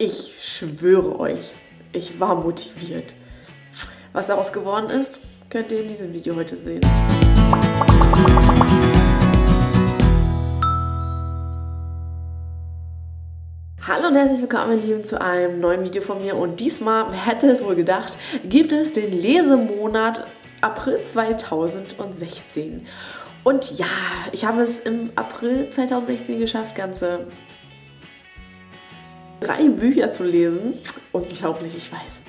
Ich schwöre euch, ich war motiviert. Was daraus geworden ist, könnt ihr in diesem Video heute sehen. Hallo und herzlich willkommen, meine Lieben, zu einem neuen Video von mir. Und diesmal, hätte es wohl gedacht, gibt es den Lesemonat April 2016. Und ja, ich habe es im April 2016 geschafft, ganze drei Bücher zu lesen. Unglaublich, ich weiß.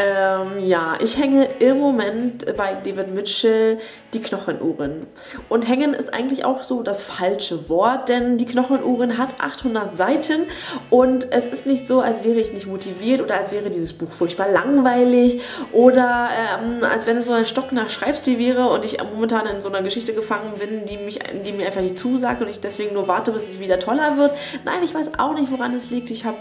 Ähm, ja, ich hänge im Moment bei David Mitchell die Knochenuhren. Und hängen ist eigentlich auch so das falsche Wort, denn die Knochenuhren hat 800 Seiten und es ist nicht so, als wäre ich nicht motiviert oder als wäre dieses Buch furchtbar langweilig oder ähm, als wenn es so ein Stock nach Schreibstil wäre und ich momentan in so einer Geschichte gefangen bin, die, mich, die mir einfach nicht zusagt und ich deswegen nur warte, bis es wieder toller wird. Nein, ich weiß auch nicht, woran es liegt. Ich habe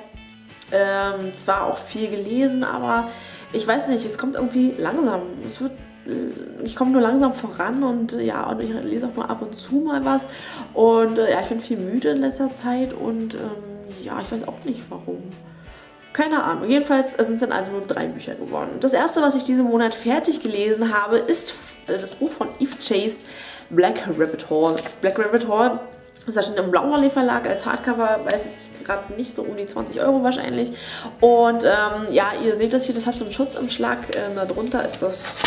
ähm, zwar auch viel gelesen, aber ich weiß nicht, es kommt irgendwie langsam. Es wird äh, ich komme nur langsam voran und äh, ja, und ich lese auch nur ab und zu mal was. Und äh, ja, ich bin viel müde in letzter Zeit und ähm, ja, ich weiß auch nicht warum. Keine Ahnung. Jedenfalls sind es dann also nur drei Bücher geworden. Das erste, was ich diesen Monat fertig gelesen habe, ist das Buch von Eve Chase, Black Rabbit Hall. Black Rabbit Hall ist erschienen im Blauerlee Verlag als Hardcover, weiß ich gerade nicht, so um die 20 Euro wahrscheinlich. Und ähm, ja, ihr seht das hier, das hat so einen Schutzumschlag. Ähm, darunter ist das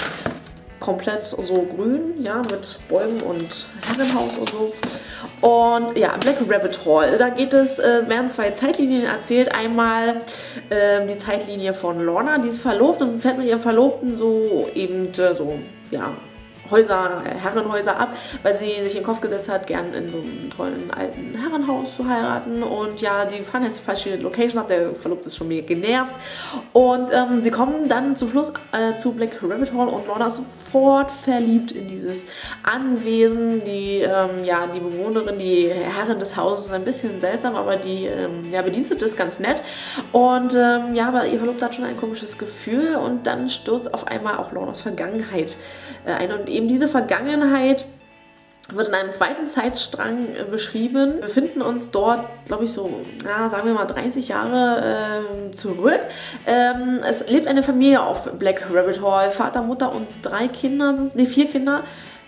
komplett so grün, ja, mit Bäumen und Herrenhaus und so. Und ja, Black Rabbit Hall. Da geht es, äh, werden zwei Zeitlinien erzählt. Einmal äh, die Zeitlinie von Lorna, die ist verlobt und fährt mit ihrem Verlobten so eben äh, so, ja, Häuser, Herrenhäuser ab, weil sie sich in den Kopf gesetzt hat, gern in so einem tollen alten Herrenhaus zu heiraten. Und ja, die fahren jetzt verschiedene Locations ab, der Verlobte ist schon mega genervt. Und ähm, sie kommen dann zum Schluss äh, zu Black Rabbit Hall und Lorna ist sofort verliebt in dieses Anwesen. Die, ähm, ja, die Bewohnerin, die Herrin des Hauses ist ein bisschen seltsam, aber die ähm, ja, Bedienstete ist ganz nett. Und ähm, ja, aber ihr Verlobter hat schon ein komisches Gefühl und dann stürzt auf einmal auch Lornas Vergangenheit äh, ein. Und eben diese Vergangenheit wird in einem zweiten Zeitstrang äh, beschrieben. Wir befinden uns dort, glaube ich, so, ja, sagen wir mal 30 Jahre äh, zurück. Ähm, es lebt eine Familie auf Black Rabbit Hall, Vater, Mutter und drei Kinder, nee, vier Kinder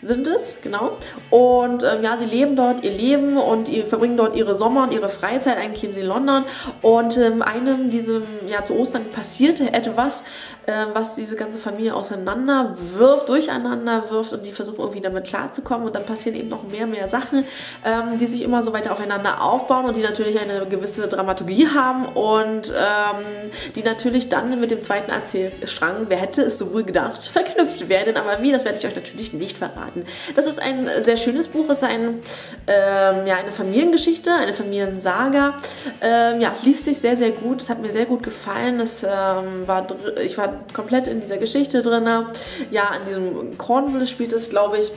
sind es, genau. Und ähm, ja, sie leben dort ihr Leben und ihr, verbringen dort ihre Sommer und ihre Freizeit. Eigentlich leben sie in London. Und ähm, einem diesem, ja, zu Ostern passierte etwas, äh, was diese ganze Familie auseinander wirft, durcheinander wirft und die versuchen irgendwie damit klarzukommen. Und dann passieren eben noch mehr, mehr Sachen, ähm, die sich immer so weiter aufeinander aufbauen und die natürlich eine gewisse Dramaturgie haben und ähm, die natürlich dann mit dem zweiten Erzählstrang, wer hätte es so wohl gedacht, verknüpft werden. Aber wie, das werde ich euch natürlich nicht verraten verraten. Das ist ein sehr schönes Buch, es ist ein, ähm, ja, eine Familiengeschichte, eine Familiensaga. Ähm, ja, es liest sich sehr, sehr gut, es hat mir sehr gut gefallen. Es, ähm, war, ich war komplett in dieser Geschichte drin. Ja, an diesem Cornwall spielt es, glaube ich.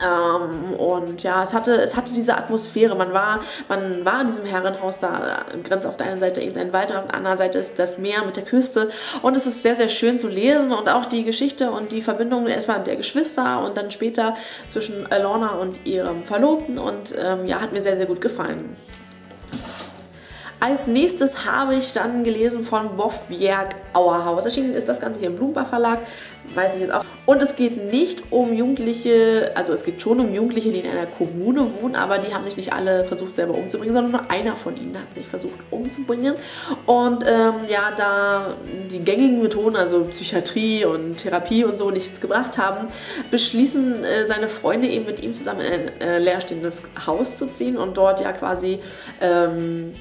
Ähm, und ja, es hatte, es hatte diese Atmosphäre. Man war, man war in diesem Herrenhaus, da grenzt auf der einen Seite eben ein Wald und auf der anderen Seite ist das Meer mit der Küste. Und es ist sehr, sehr schön zu lesen und auch die Geschichte und die Verbindung erstmal der Geschwister und dann später zwischen Lorna und ihrem Verlobten. Und ähm, ja, hat mir sehr, sehr gut gefallen. Als nächstes habe ich dann gelesen von Boff Bjerg Auerhaus. Erschienen ist das Ganze hier im Blumenbach Verlag, weiß ich jetzt auch. Und es geht nicht um Jugendliche, also es geht schon um Jugendliche, die in einer Kommune wohnen, aber die haben sich nicht alle versucht selber umzubringen, sondern nur einer von ihnen hat sich versucht umzubringen. Und ähm, ja, da die gängigen Methoden, also Psychiatrie und Therapie und so nichts gebracht haben, beschließen äh, seine Freunde eben mit ihm zusammen in ein äh, leerstehendes Haus zu ziehen und dort ja quasi ähm,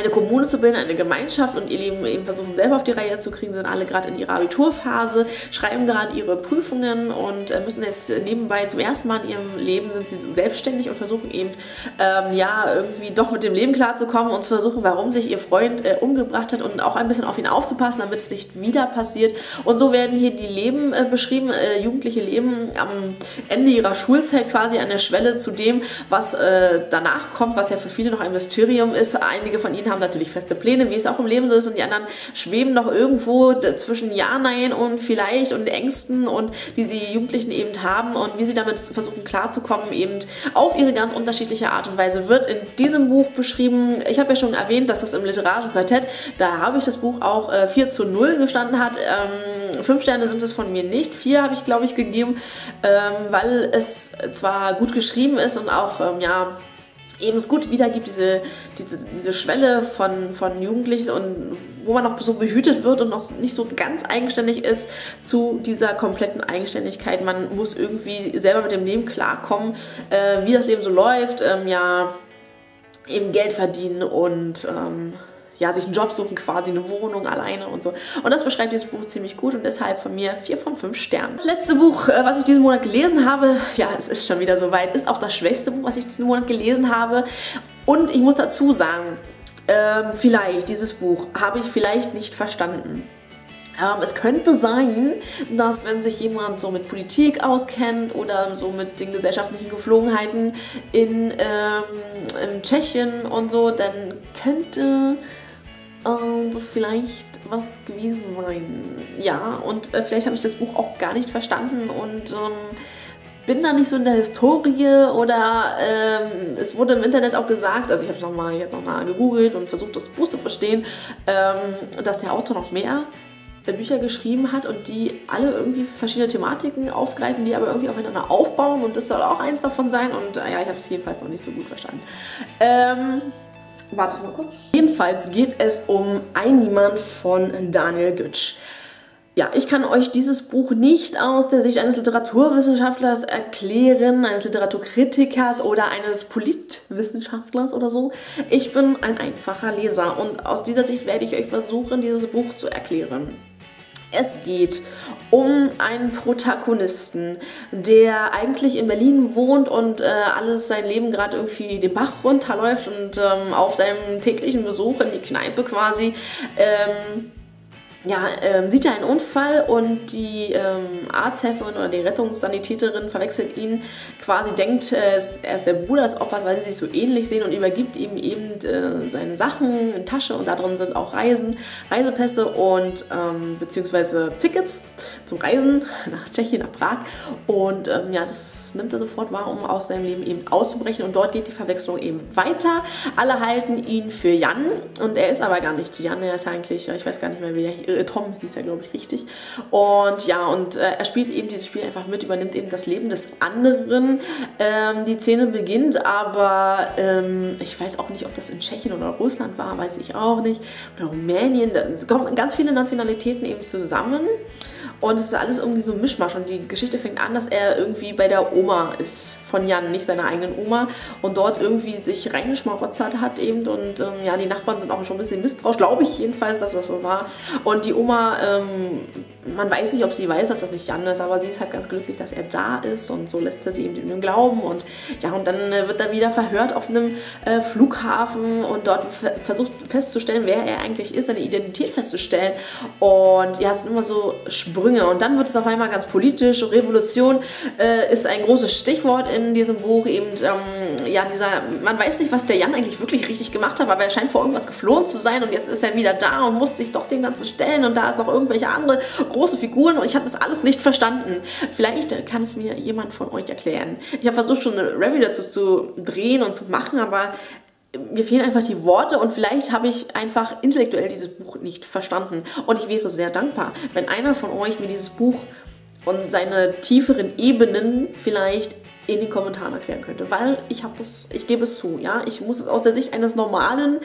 eine Kommune zu bilden, eine Gemeinschaft und ihr Leben eben versuchen selber auf die Reihe zu kriegen, sind alle gerade in ihrer Abiturphase, schreiben gerade ihre Prüfungen und äh, müssen jetzt nebenbei zum ersten Mal in ihrem Leben sind sie selbstständig und versuchen eben ähm, ja irgendwie doch mit dem Leben klarzukommen und zu versuchen, warum sich ihr Freund äh, umgebracht hat und auch ein bisschen auf ihn aufzupassen, damit es nicht wieder passiert. Und so werden hier die Leben äh, beschrieben, äh, jugendliche Leben am Ende ihrer Schulzeit quasi an der Schwelle zu dem, was äh, danach kommt, was ja für viele noch ein Mysterium ist. Einige von ihnen haben natürlich feste Pläne, wie es auch im Leben so ist, und die anderen schweben noch irgendwo zwischen Ja, Nein und vielleicht und Ängsten und die die Jugendlichen eben haben und wie sie damit versuchen klarzukommen, eben auf ihre ganz unterschiedliche Art und Weise wird in diesem Buch beschrieben. Ich habe ja schon erwähnt, dass das im literarischen Quartett, da habe ich das Buch auch äh, 4 zu 0 gestanden hat. Ähm, fünf Sterne sind es von mir nicht, vier habe ich glaube ich gegeben, ähm, weil es zwar gut geschrieben ist und auch ähm, ja eben es gut wiedergibt, diese, diese, diese Schwelle von, von Jugendlichen und wo man noch so behütet wird und noch nicht so ganz eigenständig ist zu dieser kompletten Eigenständigkeit. Man muss irgendwie selber mit dem Leben klarkommen, äh, wie das Leben so läuft, ähm, ja, eben Geld verdienen und ähm, ja, sich einen Job suchen, quasi eine Wohnung alleine und so. Und das beschreibt dieses Buch ziemlich gut und deshalb von mir 4 von 5 Sternen. Das letzte Buch, äh, was ich diesen Monat gelesen habe, ja, es ist schon wieder soweit, ist auch das schwächste Buch, was ich diesen Monat gelesen habe. Und ich muss dazu sagen, ähm, vielleicht, dieses Buch habe ich vielleicht nicht verstanden. Ähm, es könnte sein, dass wenn sich jemand so mit Politik auskennt oder so mit den gesellschaftlichen Geflogenheiten in, ähm, in Tschechien und so, dann könnte äh, das vielleicht was gewesen sein. Ja, und äh, vielleicht habe ich das Buch auch gar nicht verstanden und ähm, bin da nicht so in der Historie oder ähm, es wurde im Internet auch gesagt, also ich habe nochmal hab noch gegoogelt und versucht das Buch zu verstehen, ähm, dass der Autor noch mehr äh, Bücher geschrieben hat und die alle irgendwie verschiedene Thematiken aufgreifen, die aber irgendwie aufeinander aufbauen und das soll auch eins davon sein und äh, ja, ich habe es jedenfalls noch nicht so gut verstanden. Ähm, Warte mal kurz. Jedenfalls geht es um Ein Niemand von Daniel Gütsch. Ja, ich kann euch dieses Buch nicht aus der Sicht eines Literaturwissenschaftlers erklären, eines Literaturkritikers oder eines Politwissenschaftlers oder so. Ich bin ein einfacher Leser und aus dieser Sicht werde ich euch versuchen, dieses Buch zu erklären. Es geht um einen Protagonisten, der eigentlich in Berlin wohnt und äh, alles sein Leben gerade irgendwie den Bach runterläuft und ähm, auf seinem täglichen Besuch in die Kneipe quasi ähm, ja, ähm, sieht er einen Unfall und die ähm, Arzthelferin oder die Rettungssanitäterin verwechselt ihn, quasi denkt, äh, er ist der Bruder des Opfers, weil sie sich so ähnlich sehen und übergibt ihm eben äh, seine Sachen in Tasche und da drin sind auch Reisen, Reisepässe und ähm, beziehungsweise Tickets zum Reisen nach Tschechien, nach Prag und ähm, ja, das nimmt er sofort wahr, um aus seinem Leben eben auszubrechen und dort geht die Verwechslung eben weiter. Alle halten ihn für Jan und er ist aber gar nicht Jan, er ist eigentlich, ich weiß gar nicht mehr, wie er äh, Tom hieß er, glaube ich, richtig. Und ja, und äh, er spielt eben dieses Spiel einfach mit, übernimmt eben das Leben des anderen. Ähm, die Szene beginnt, aber ähm, ich weiß auch nicht, ob das in Tschechien oder Russland war, weiß ich auch nicht. Oder Rumänien, es kommen ganz viele Nationalitäten eben zusammen. Und es ist alles irgendwie so ein Mischmasch. Und die Geschichte fängt an, dass er irgendwie bei der Oma ist von Jan, nicht seiner eigenen Oma. Und dort irgendwie sich reingeschmarotzert hat eben. Und ähm, ja, die Nachbarn sind auch schon ein bisschen misstrauisch. Glaube ich jedenfalls, dass das so war. Und die Oma, ähm, man weiß nicht, ob sie weiß, dass das nicht Jan ist. Aber sie ist halt ganz glücklich, dass er da ist. Und so lässt sie eben dem glauben. Und ja, und dann äh, wird er wieder verhört auf einem äh, Flughafen. Und dort versucht festzustellen, wer er eigentlich ist, seine Identität festzustellen. Und ja, es sind immer so Sprünge Sprünge. Und dann wird es auf einmal ganz politisch. Revolution äh, ist ein großes Stichwort in diesem Buch. Eben, ähm, ja, dieser, man weiß nicht, was der Jan eigentlich wirklich richtig gemacht hat, aber er scheint vor irgendwas geflohen zu sein und jetzt ist er wieder da und muss sich doch dem Ganzen stellen und da ist noch irgendwelche andere große Figuren und ich habe das alles nicht verstanden. Vielleicht kann es mir jemand von euch erklären. Ich habe versucht, schon eine Review dazu zu drehen und zu machen, aber mir fehlen einfach die Worte und vielleicht habe ich einfach intellektuell dieses Buch nicht verstanden. Und ich wäre sehr dankbar, wenn einer von euch mir dieses Buch und seine tieferen Ebenen vielleicht in den Kommentaren erklären könnte, weil ich habe das, ich gebe es zu, ja, ich muss es aus der Sicht eines normalen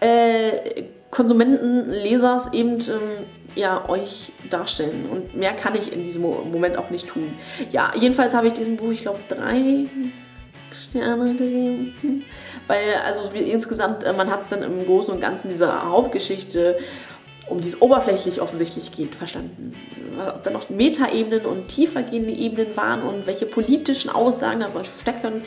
äh, Konsumenten, Lesers eben ähm, ja, euch darstellen und mehr kann ich in diesem Moment auch nicht tun. Ja, jedenfalls habe ich diesem Buch, ich glaube, drei Sterne gegeben. Weil, also wie, insgesamt, äh, man hat es dann im Großen und Ganzen dieser Hauptgeschichte, um die es oberflächlich offensichtlich geht, verstanden. Ob da noch Metaebenen und tiefergehende Ebenen waren und welche politischen Aussagen da stecken,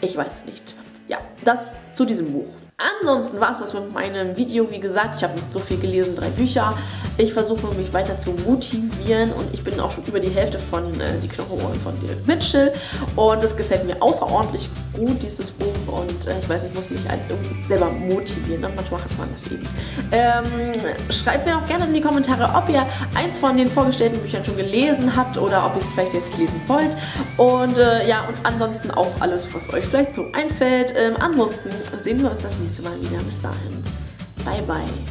ich weiß es nicht. Ja, das zu diesem Buch. Ansonsten war es das mit meinem Video. Wie gesagt, ich habe nicht so viel gelesen, drei Bücher. Ich versuche mich weiter zu motivieren und ich bin auch schon über die Hälfte von äh, Die Knochenohren von David Mitchell und es gefällt mir außerordentlich gut, dieses Buch und äh, ich weiß, ich muss mich halt irgendwie selber motivieren. Ne? Manchmal hat man das eben. Ähm, schreibt mir auch gerne in die Kommentare, ob ihr eins von den vorgestellten Büchern schon gelesen habt oder ob ihr es vielleicht jetzt lesen wollt und äh, ja, und ansonsten auch alles, was euch vielleicht so einfällt. Ähm, ansonsten sehen wir uns das nächste Mal wieder. Bis dahin. Bye, bye.